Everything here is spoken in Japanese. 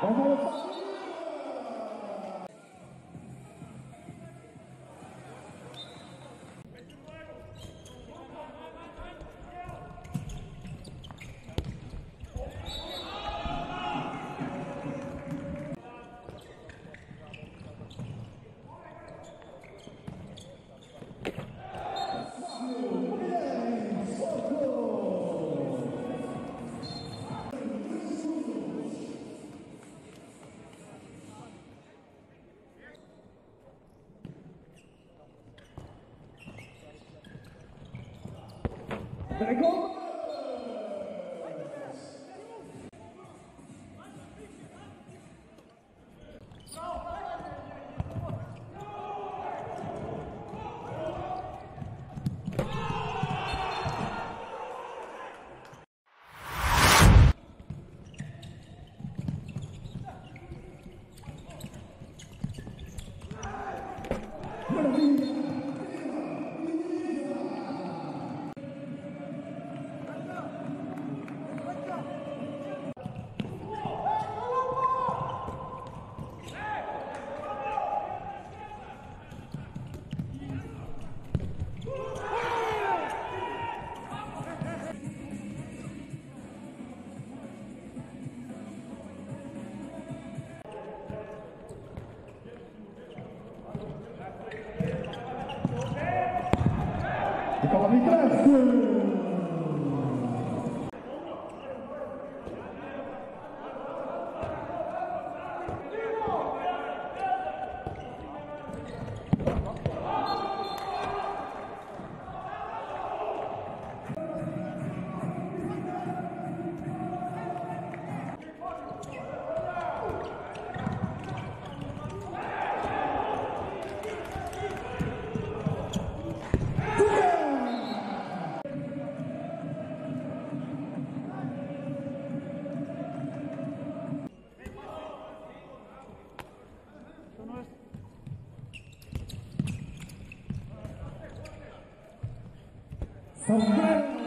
Vamos! Greco. Maravilla. Nicola Micrescu. From